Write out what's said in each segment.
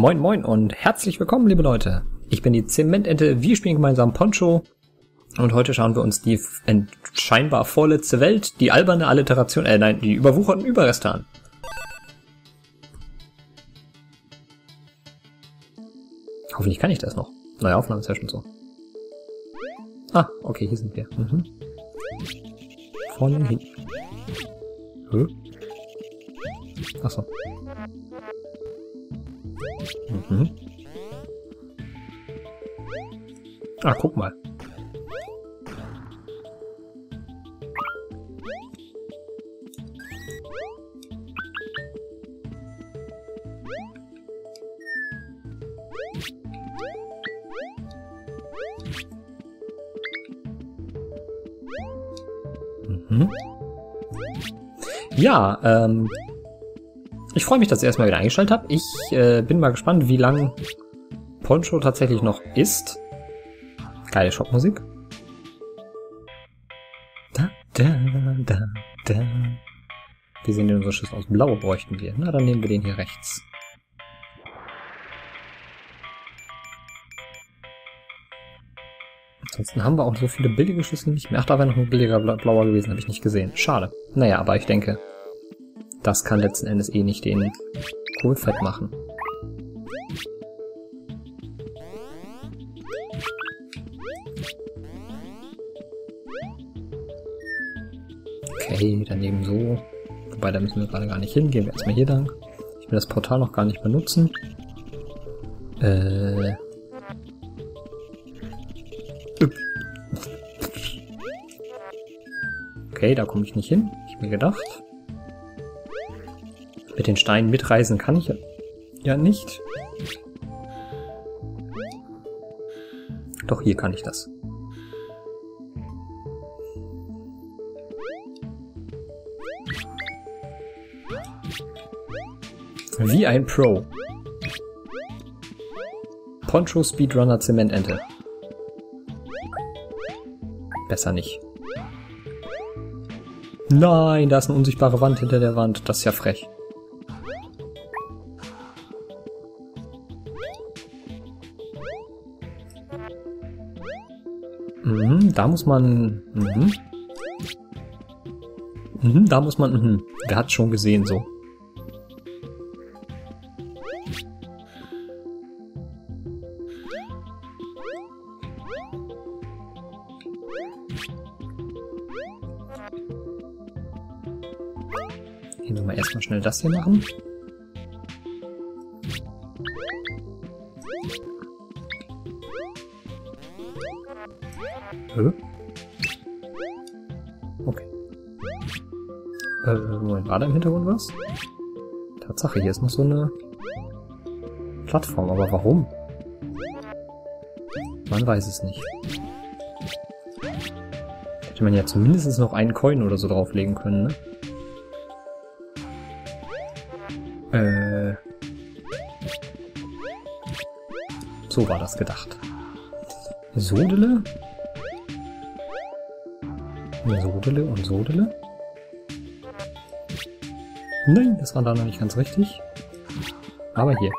Moin Moin und herzlich willkommen, liebe Leute. Ich bin die Zementente, wir spielen gemeinsam Poncho und heute schauen wir uns die scheinbar vorletzte Welt, die alberne Alliteration, äh nein, die überwucherten Überreste an. Hoffentlich kann ich das noch. Neue Aufnahmesession so. Ah, okay, hier sind wir. Mhm. Vorne hin. Hä? Achso. Mhm. Ah, guck mal. Mhm. Ja, ähm, ich freue mich, dass ihr erstmal wieder eingeschaltet habt. Ich äh, bin mal gespannt, wie lang Poncho tatsächlich noch ist. Geile Shopmusik. Da, da, da, da. Wie sehen denn unsere Schüsse aus? Blau bräuchten wir. Na, dann nehmen wir den hier rechts. Ansonsten haben wir auch so viele billige Schüsse nicht mehr. Ach, da wäre noch ein billiger blauer gewesen, habe ich nicht gesehen. Schade. Naja, aber ich denke, das kann letzten Endes eh nicht den Kohl fett machen. Okay, daneben so. Wobei, da müssen wir gerade gar nicht hin. Gehen wir erstmal hier lang. Ich will das Portal noch gar nicht benutzen. Äh... Okay, da komme ich nicht hin. Ich mir gedacht. Mit den Steinen mitreisen kann ich ja nicht. Doch hier kann ich das. Wie ein Pro. Poncho Speedrunner Zementente. Besser nicht. Nein, da ist eine unsichtbare Wand hinter der Wand. Das ist ja frech. Da muss man... Mhm. Mhm, da muss man... Mhm. Wer hat schon gesehen so? Gehen wir mal erstmal schnell das hier machen. Da im Hintergrund was? Tatsache, hier ist noch so eine Plattform, aber warum? Man weiß es nicht. Hätte man ja zumindest noch einen Coin oder so drauflegen können, ne? Äh. So war das gedacht. Sodele? Sodele und Sodele? Nein, das war da noch nicht ganz richtig. Aber hier.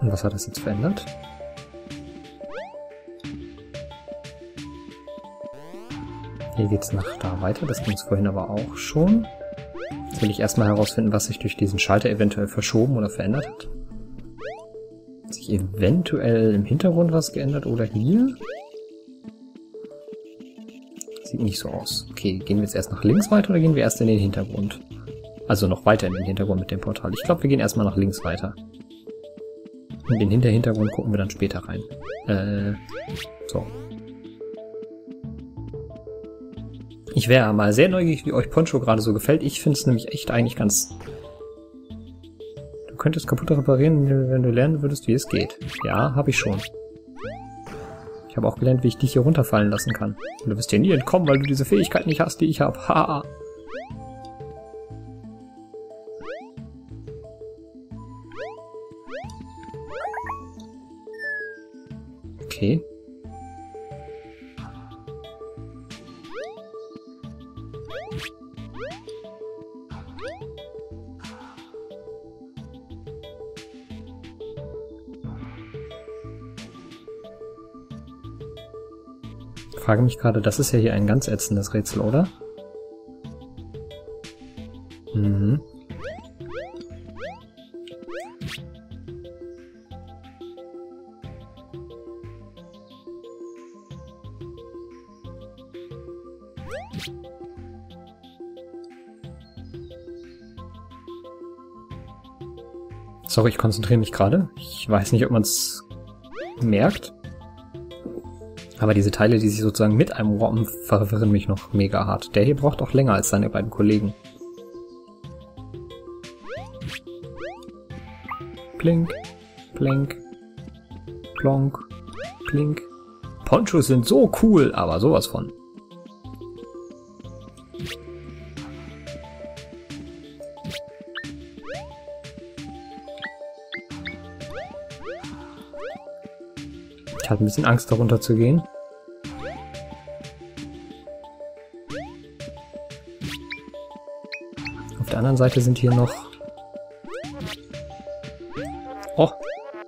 Und was hat das jetzt verändert? Hier geht's nach da weiter, das ging es vorhin aber auch schon. Jetzt will ich erstmal herausfinden, was sich durch diesen Schalter eventuell verschoben oder verändert hat. Hat sich eventuell im Hintergrund was geändert oder hier? Sieht nicht so aus. Okay, gehen wir jetzt erst nach links weiter oder gehen wir erst in den Hintergrund? Also noch weiter in den Hintergrund mit dem Portal. Ich glaube, wir gehen erstmal nach links weiter. In den Hinterhintergrund gucken wir dann später rein. Äh, so. Ich wäre mal sehr neugierig, wie euch Poncho gerade so gefällt. Ich finde es nämlich echt eigentlich ganz... Du könntest kaputt reparieren, wenn du lernen würdest, wie es geht. Ja, habe ich schon habe auch gelernt, wie ich dich hier runterfallen lassen kann. Und du wirst dir nie entkommen, weil du diese Fähigkeit nicht hast, die ich habe. Ha. Okay. Frage mich gerade, das ist ja hier ein ganz ätzendes Rätsel, oder? Mhm. Sorry, ich konzentriere mich gerade. Ich weiß nicht, ob man es merkt. Aber diese Teile, die sich sozusagen mit einem warpen, verwirren mich noch mega hart. Der hier braucht auch länger als seine beiden Kollegen. Plink, plink, plonk, plink. Ponchos sind so cool, aber sowas von. Ich ein bisschen Angst, darunter zu gehen. Auf der anderen Seite sind hier noch... Och,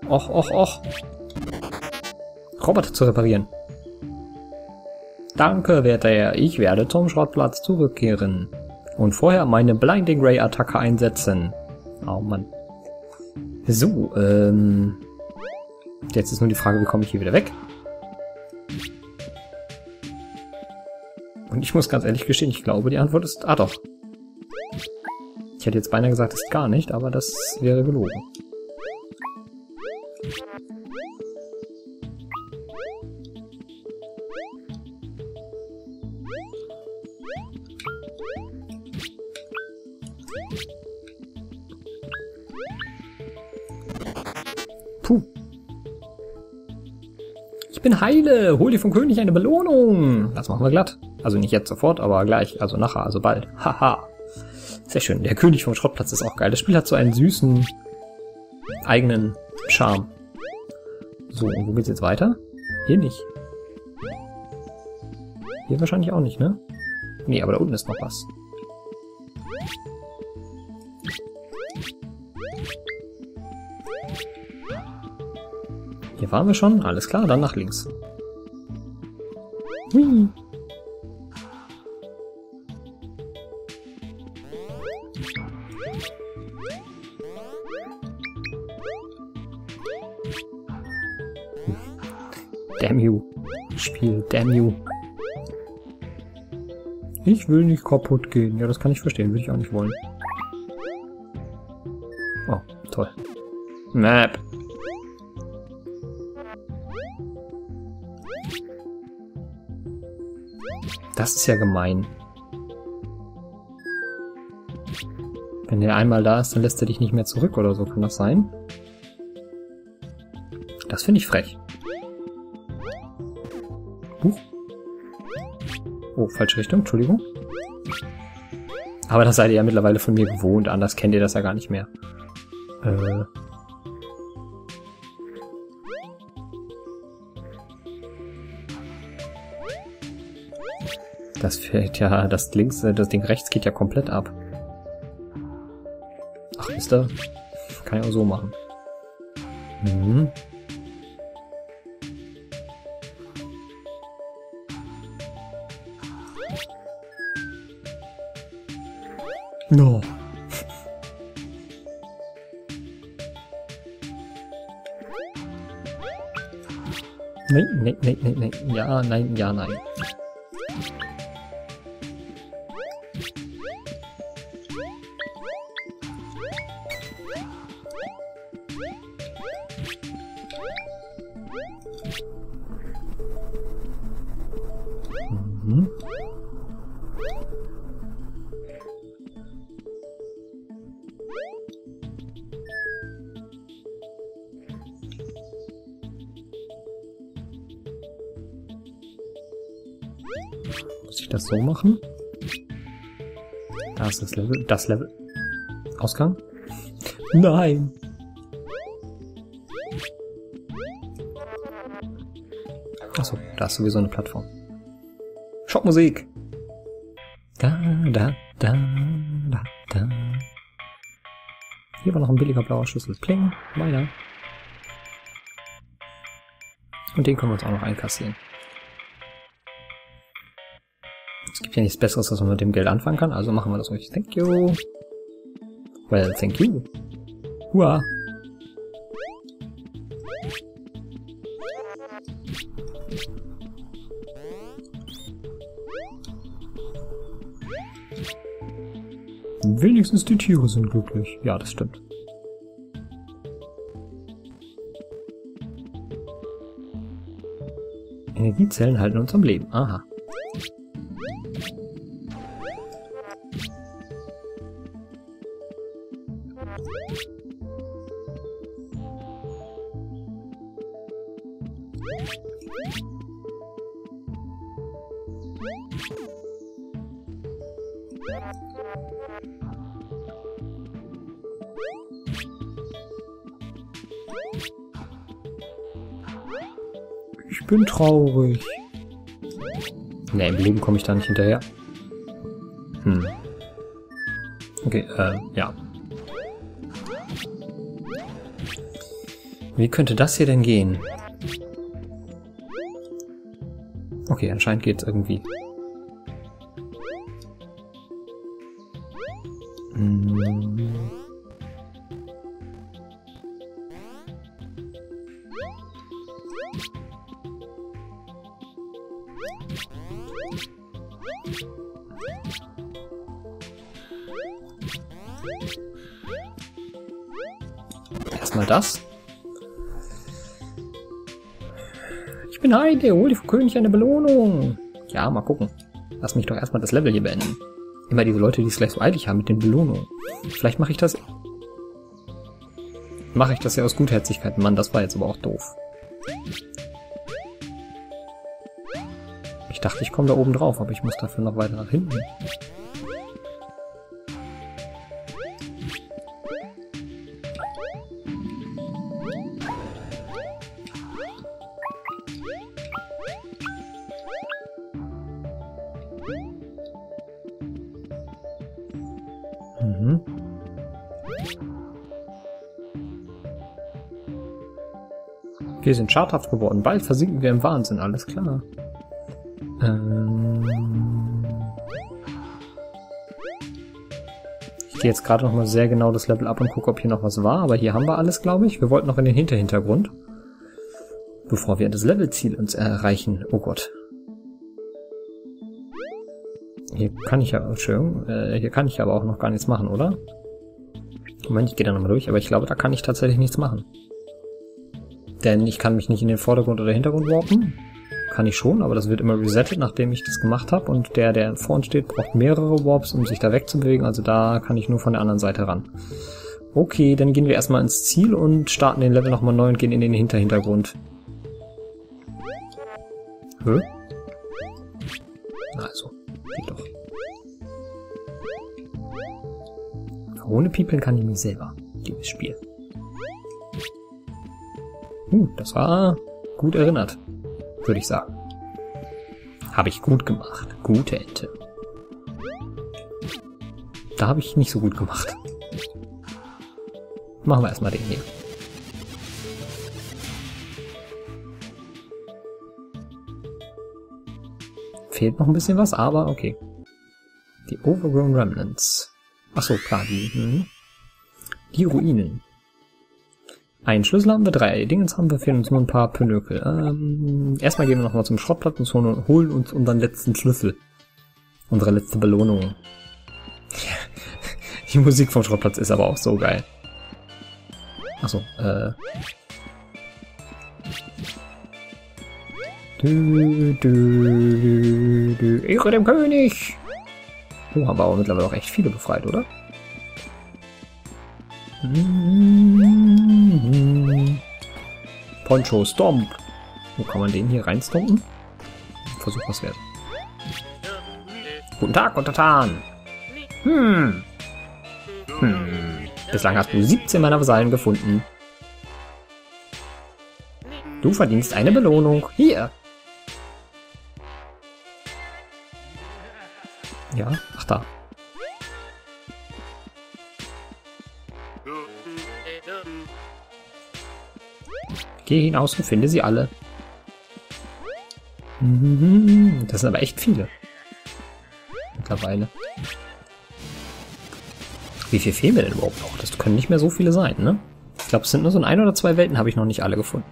och, och, och. Roboter zu reparieren. Danke, werter Herr. Ich werde zum Schrottplatz zurückkehren. Und vorher meine Blinding Ray Attacke einsetzen. Oh Mann. So, ähm... Jetzt ist nur die Frage, wie komme ich hier wieder weg? Und ich muss ganz ehrlich gestehen, ich glaube, die Antwort ist... Ah doch. Ich hätte jetzt beinahe gesagt, ist gar nicht, aber das wäre gelogen. Ich bin heile. Hol dir vom König eine Belohnung. Das machen wir glatt. Also nicht jetzt sofort, aber gleich. Also nachher, also bald. Haha. Sehr schön. Der König vom Schrottplatz ist auch geil. Das Spiel hat so einen süßen eigenen Charme. So, und wo geht's jetzt weiter? Hier nicht. Hier wahrscheinlich auch nicht, ne? Nee, aber da unten ist noch was. Hier waren wir schon. Alles klar, dann nach links. Hui. Damn you. Spiel, damn you. Ich will nicht kaputt gehen. Ja, das kann ich verstehen. Würde ich auch nicht wollen. Oh, toll. Map. Das ist ja gemein. Wenn der einmal da ist, dann lässt er dich nicht mehr zurück oder so. Kann das sein? Das finde ich frech. Huch. Oh, falsche Richtung, Entschuldigung. Aber das seid ihr ja mittlerweile von mir gewohnt, anders kennt ihr das ja gar nicht mehr. Äh... Das fällt ja, das links, äh, das Ding rechts geht ja komplett ab. Ach, wisst ihr? Kann ich auch so machen. Mhm. No. Nein, nein, nein, nein, nein. Ja, nein, ja, nein. Das so machen? Da ist das Level. Das Level. Ausgang? Nein! Achso, da ist sowieso eine Plattform. Schockmusik! Da, da, da, da, da. Hier war noch ein billiger blauer Schlüssel. Pling, weiter. Und den können wir uns auch noch einkassieren. Es gibt ja nichts Besseres, was man mit dem Geld anfangen kann, also machen wir das ruhig. Thank you. Well, thank you. Hua. Wenigstens die Tiere sind glücklich. Ja, das stimmt. Energiezellen halten uns am Leben. Aha. Ich bin traurig. Ne, im Leben komme ich da nicht hinterher. Hm. Okay, äh, ja. Wie könnte das hier denn gehen? Okay, anscheinend geht's irgendwie. Hm. Erstmal das. Bin Heide, hol dir König eine Belohnung. Ja, mal gucken. Lass mich doch erstmal das Level hier beenden. Immer diese Leute, die es gleich so eilig haben mit den Belohnungen. Vielleicht mache ich das... Mache ich das ja aus Gutherzigkeit. Mann, das war jetzt aber auch doof. Ich dachte, ich komme da oben drauf, aber ich muss dafür noch weiter nach hinten. Wir sind schadhaft geworden. Bald versinken wir im Wahnsinn, alles klar. Ähm ich gehe jetzt gerade noch mal sehr genau das Level ab und gucke, ob hier noch was war. Aber hier haben wir alles, glaube ich. Wir wollten noch in den Hinterhintergrund. Bevor wir das Levelziel uns erreichen. Oh Gott. Hier kann ich ja, Entschuldigung, äh, hier kann ich aber auch noch gar nichts machen, oder? Moment, ich gehe da nochmal durch, aber ich glaube, da kann ich tatsächlich nichts machen. Denn ich kann mich nicht in den Vordergrund oder Hintergrund warpen. Kann ich schon, aber das wird immer resettet, nachdem ich das gemacht habe. Und der, der vorn steht, braucht mehrere Warps, um sich da wegzubewegen. Also da kann ich nur von der anderen Seite ran. Okay, dann gehen wir erstmal ins Ziel und starten den Level nochmal neu und gehen in den Hinterhintergrund. Hä? Also, geht doch. Ohne Piepeln kann ich mich selber, dieses Spiel. Uh, das war gut erinnert, würde ich sagen. Habe ich gut gemacht. Gute Ente. Da habe ich nicht so gut gemacht. Machen wir erstmal den hier. Fehlt noch ein bisschen was, aber okay. Die Overgrown Remnants. Ach so, klar, die, hm. die Ruinen. Einen Schlüssel haben wir, drei Dingens haben wir, fehlen uns nur ein paar Pinökel. Ähm, erstmal gehen wir nochmal zum Schrottplatz und holen uns unseren letzten Schlüssel. Unsere letzte Belohnung. Die Musik vom Schrottplatz ist aber auch so geil. Achso, äh. Du, du, du, Ehre dem König! Oh, haben wir aber mittlerweile auch echt viele befreit, oder? Poncho Stomp. Wo kann man den hier reinstompen? Versuch was wert. Guten Tag, Untertan. Hm. Hm. Bislang hast du 17 meiner Vasallen gefunden. Du verdienst eine Belohnung. Hier. Ja, ach da. Geh hinaus und finde sie alle. Das sind aber echt viele. mittlerweile. Wie viel fehlen mir denn überhaupt noch? Das können nicht mehr so viele sein, ne? Ich glaube, es sind nur so ein oder zwei Welten, habe ich noch nicht alle gefunden.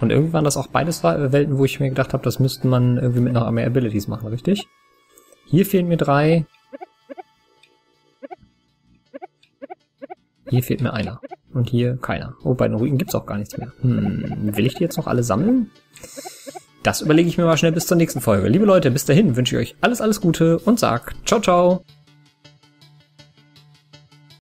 Und irgendwie waren das auch beides Welten, wo ich mir gedacht habe, das müsste man irgendwie mit noch mehr Abilities machen, richtig? Hier fehlen mir drei. Hier fehlt mir einer. Und hier keiner. Oh, bei den Ruinen gibt's auch gar nichts mehr. Hm, will ich die jetzt noch alle sammeln? Das überlege ich mir mal schnell bis zur nächsten Folge. Liebe Leute, bis dahin wünsche ich euch alles, alles Gute und sag ciao, ciao.